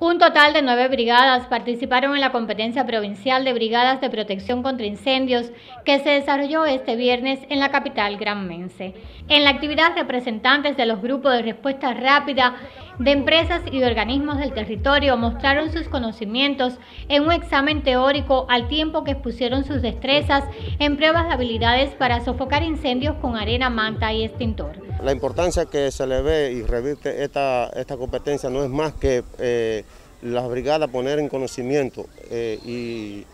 Un total de nueve brigadas participaron en la competencia provincial de brigadas de protección contra incendios que se desarrolló este viernes en la capital granmense. En la actividad, representantes de los grupos de respuesta rápida de empresas y organismos del territorio mostraron sus conocimientos en un examen teórico al tiempo que expusieron sus destrezas en pruebas de habilidades para sofocar incendios con arena, manta y extintor. La importancia que se le ve y reviste esta, esta competencia no es más que eh, las brigadas poner en conocimiento eh, y,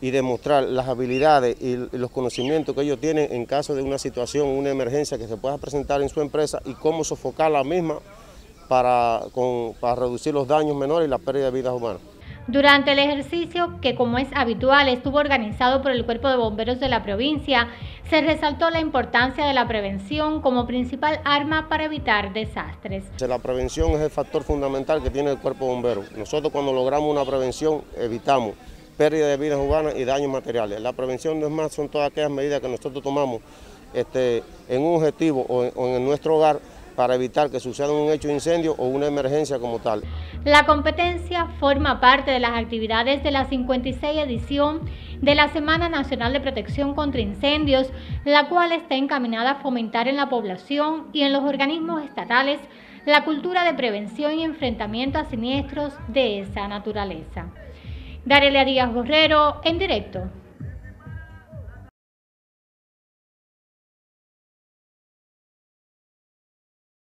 demostrar las habilidades y los conocimientos que ellos tienen en caso de una situación, una emergencia que se pueda presentar en su empresa y cómo sofocar la misma para, para reducir los daños menores y la pérdida de vidas humanas. Durante el ejercicio, que como es habitual estuvo organizado por el Cuerpo de Bomberos de la provincia, se resaltó la importancia de la prevención como principal arma para evitar desastres. La prevención es el factor fundamental que tiene el Cuerpo de Bomberos. Nosotros cuando logramos una prevención evitamos pérdida de vidas humanas y daños materiales. La prevención no es más, son todas aquellas medidas que nosotros tomamos este, en un objetivo o en nuestro hogar para evitar que suceda un hecho de incendio o una emergencia como tal. La competencia forma parte de las actividades de la 56 edición de la Semana Nacional de Protección contra Incendios, la cual está encaminada a fomentar en la población y en los organismos estatales la cultura de prevención y enfrentamiento a siniestros de esa naturaleza. Darelia Díaz Borrero, en directo.